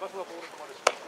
バスはボール止まるし、スープがもう。す